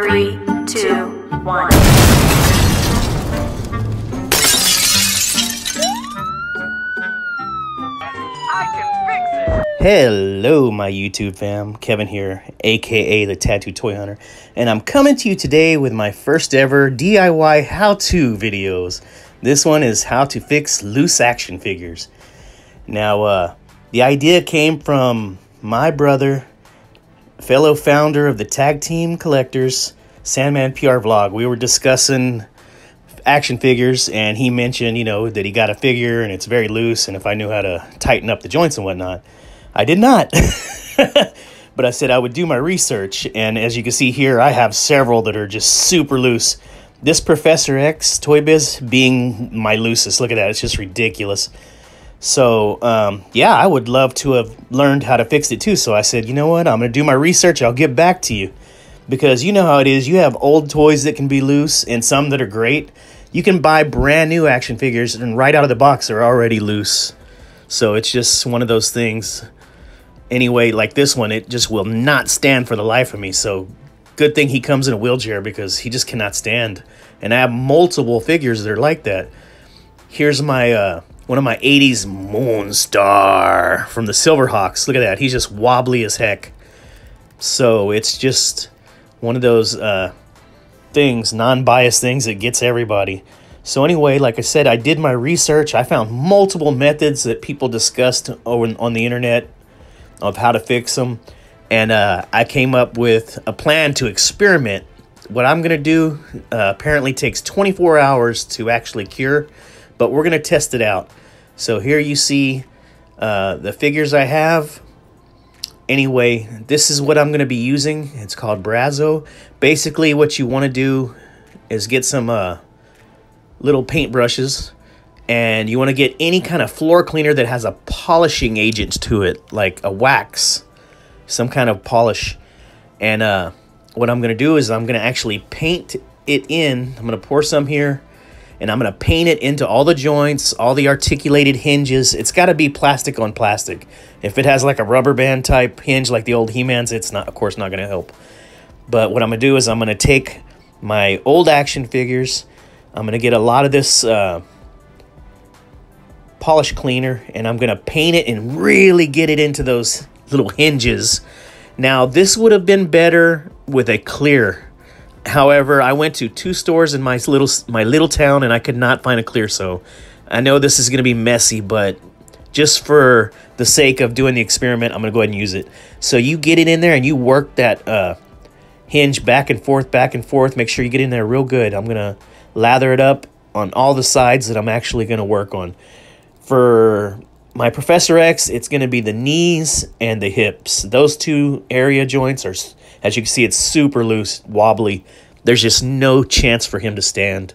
Three, two, one. Hello, my YouTube fam. Kevin here, aka the Tattooed Toy Hunter, and I'm coming to you today with my first ever DIY how to videos. This one is how to fix loose action figures. Now, uh, the idea came from my brother, fellow founder of the Tag Team Collectors, Sandman PR Vlog. We were discussing action figures, and he mentioned, you know, that he got a figure and it's very loose, and if I knew how to tighten up the joints and whatnot. I did not. but I said I would do my research, and as you can see here, I have several that are just super loose. This Professor X Toy Biz being my loosest. Look at that, it's just ridiculous. So, um, yeah, I would love to have learned how to fix it too. So I said, you know what, I'm going to do my research, I'll get back to you. Because you know how it is, you have old toys that can be loose and some that are great. You can buy brand new action figures, and right out of the box, they're already loose. So it's just one of those things anyway, like this one, it just will not stand for the life of me. So good thing he comes in a wheelchair because he just cannot stand. And I have multiple figures that are like that. Here's my uh, one of my 80s Moonstar from the Silverhawks. Look at that. He's just wobbly as heck. So it's just one of those uh, things, non-biased things that gets everybody. So anyway, like I said, I did my research. I found multiple methods that people discussed on, on the internet of how to fix them. And uh, I came up with a plan to experiment. What I'm going to do uh, apparently takes 24 hours to actually cure, but we're going to test it out. So here you see uh, the figures I have. Anyway, this is what I'm going to be using. It's called Brazo. Basically, what you want to do is get some uh, little paint brushes and you want to get any kind of floor cleaner that has a polishing agent to it, like a wax, some kind of polish. And uh, what I'm going to do is I'm going to actually paint it in. I'm going to pour some here, and I'm going to paint it into all the joints, all the articulated hinges. It's got to be plastic on plastic. If it has like a rubber band type hinge like the old He-Man's, it's not, of course, not going to help. But what I'm going to do is I'm going to take my old action figures. I'm going to get a lot of this... Uh, polish cleaner and I'm going to paint it and really get it into those little hinges. Now, this would have been better with a clear. However, I went to two stores in my little my little town and I could not find a clear, so I know this is going to be messy, but just for the sake of doing the experiment, I'm going to go ahead and use it. So you get it in there and you work that uh, hinge back and forth, back and forth. Make sure you get in there real good. I'm going to lather it up on all the sides that I'm actually going to work on. For my Professor X, it's going to be the knees and the hips. Those two area joints are, as you can see, it's super loose, wobbly. There's just no chance for him to stand.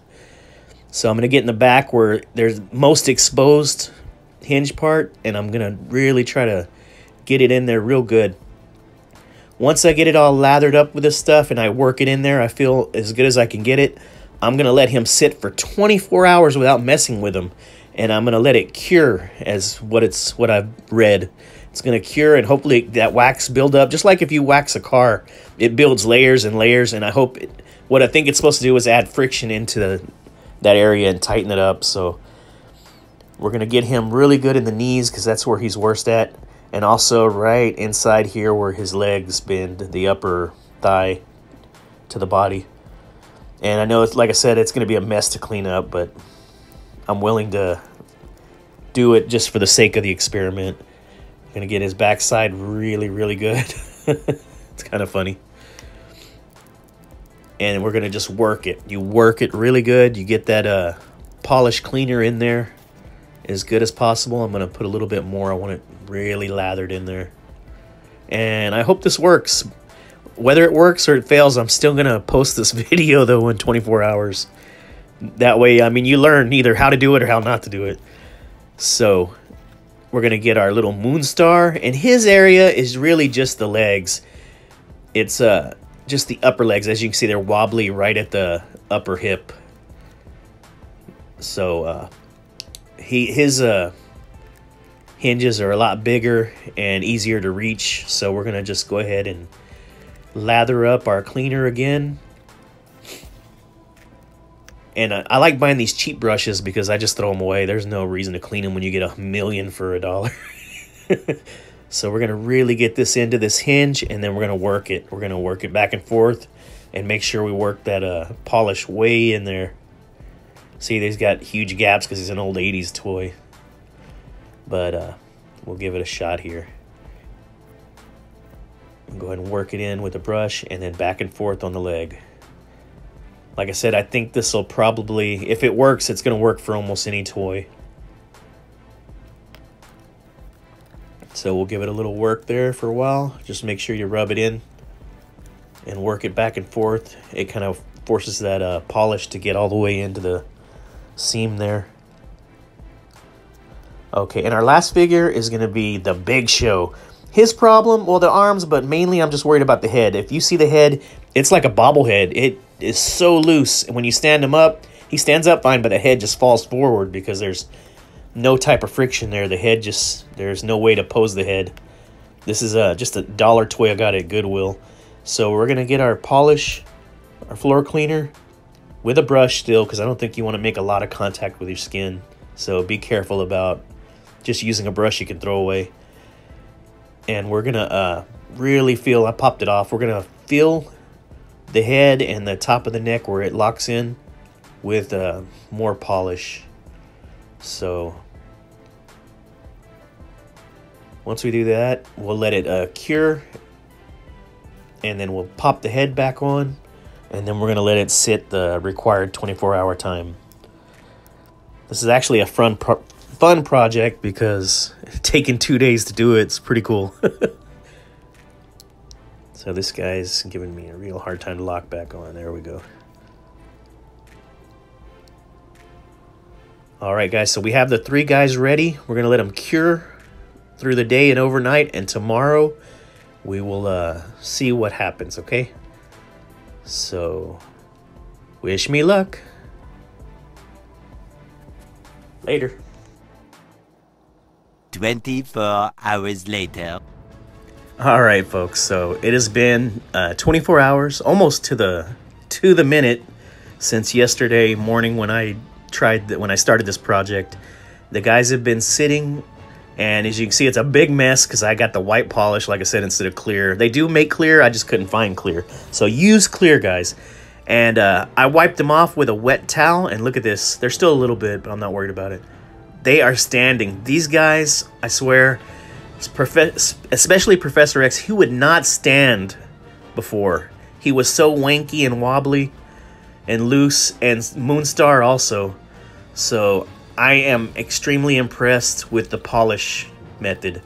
So I'm going to get in the back where there's most exposed hinge part, and I'm going to really try to get it in there real good. Once I get it all lathered up with this stuff and I work it in there, I feel as good as I can get it. I'm going to let him sit for 24 hours without messing with him and I'm gonna let it cure as what it's what I've read. It's gonna cure and hopefully that wax build up just like if you wax a car, it builds layers and layers. And I hope it, what I think it's supposed to do is add friction into the, that area and tighten it up. So we're gonna get him really good in the knees because that's where he's worst at, and also right inside here where his legs bend, the upper thigh to the body. And I know, it's, like I said, it's going to be a mess to clean up, but I'm willing to do it just for the sake of the experiment. I'm gonna get his backside really, really good. it's kind of funny. And we're gonna just work it. You work it really good. You get that uh, polish cleaner in there as good as possible. I'm gonna put a little bit more. I want it really lathered in there. And I hope this works. Whether it works or it fails, I'm still gonna post this video though in 24 hours. That way, I mean, you learn either how to do it or how not to do it. So, we're going to get our little Moonstar, and his area is really just the legs. It's uh just the upper legs. As you can see, they're wobbly right at the upper hip. So, uh, he his uh hinges are a lot bigger and easier to reach. So, we're going to just go ahead and lather up our cleaner again And uh, I like buying these cheap brushes because I just throw them away. There's no reason to clean them when you get a million for a dollar. so we're going to really get this into this hinge and then we're going to work it. We're going to work it back and forth and make sure we work that uh, polish way in there. See, they've got huge gaps because it's an old 80s toy. But uh, we'll give it a shot here. Go ahead and work it in with a brush and then back and forth on the leg. Like I said, I think this will probably, if it works, it's going to work for almost any toy. So we'll give it a little work there for a while. Just make sure you rub it in and work it back and forth. It kind of forces that uh, polish to get all the way into the seam there. Okay, and our last figure is going to be the Big Show. His problem, well, the arms, but mainly I'm just worried about the head. If you see the head, it's like a bobblehead. It is so loose. And when you stand him up, he stands up fine, but the head just falls forward because there's no type of friction there. The head just, there's no way to pose the head. This is uh, just a dollar toy I got at Goodwill. So we're going to get our polish, our floor cleaner, with a brush still, because I don't think you want to make a lot of contact with your skin. So be careful about just using a brush you can throw away and we're gonna uh, really feel I popped it off we're gonna feel the head and the top of the neck where it locks in with uh, more polish so once we do that we'll let it uh, cure and then we'll pop the head back on and then we're gonna let it sit the required 24 hour time this is actually a fun pro fun project because taking two days to do it's pretty cool. so this guy's giving me a real hard time to lock back on. There we go. All right, guys, so we have the three guys ready. We're going to let them cure through the day and overnight, and tomorrow we will uh, see what happens, okay? So, wish me luck. Later. 24 hours later. All right, folks. So it has been uh, 24 hours, almost to the to the minute, since yesterday morning when I tried the, when I started this project. The guys have been sitting, and as you can see, it's a big mess because I got the white polish, like I said, instead of clear. They do make clear, I just couldn't find clear. So use clear, guys. And uh, I wiped them off with a wet towel, and look at this. There's still a little bit, but I'm not worried about it. They are standing. These guys, I swear, especially Professor X, he would not stand before. He was so wanky and wobbly and loose, and Moonstar also. So I am extremely impressed with the polish method.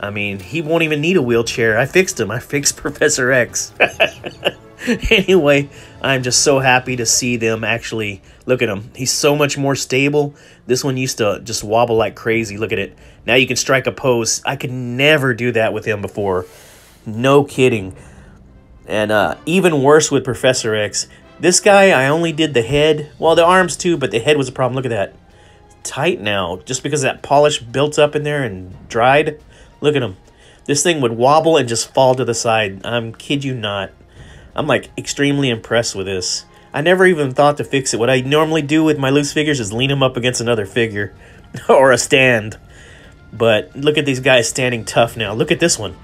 I mean, he won't even need a wheelchair. I fixed him. I fixed Professor X. anyway, I'm just so happy to see them actually look at him. He's so much more stable. This one used to just wobble like crazy. Look at it. Now you can strike a pose. I could never do that with him before. No kidding. And uh, even worse with Professor X. This guy, I only did the head. Well, the arms too, but the head was a problem. Look at that. Tight now. Just because that polish built up in there and dried. Look at him. This thing would wobble and just fall to the side. I'm kid you not. I'm like extremely impressed with this. I never even thought to fix it. What I normally do with my loose figures is lean them up against another figure or a stand. But look at these guys standing tough now. Look at this one.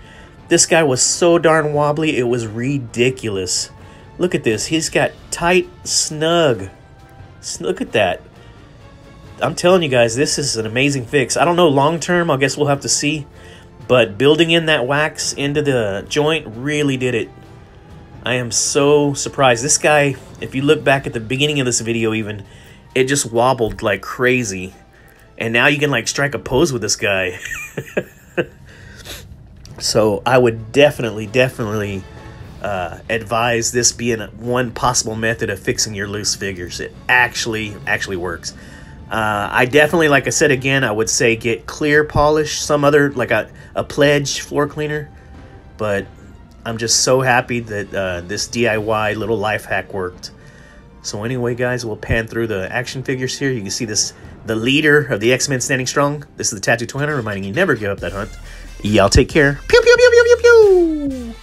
This guy was so darn wobbly, it was ridiculous. Look at this. He's got tight, snug. Look at that. I'm telling you guys, this is an amazing fix. I don't know long term, I guess we'll have to see. But building in that wax into the joint really did it. I am so surprised. This guy, if you look back at the beginning of this video even, it just wobbled like crazy. And now you can like strike a pose with this guy. so I would definitely, definitely uh, advise this being one possible method of fixing your loose figures. It actually, actually works. Uh, I definitely, like I said again, I would say get clear polish, some other, like a, a pledge floor cleaner. But I'm just so happy that uh, this DIY little life hack worked. So anyway, guys, we'll pan through the action figures here. You can see this, the leader of the X-Men standing strong. This is the Tattoo Hunter reminding you never give up that hunt. Y'all take care. Pew, pew, pew, pew, pew, pew.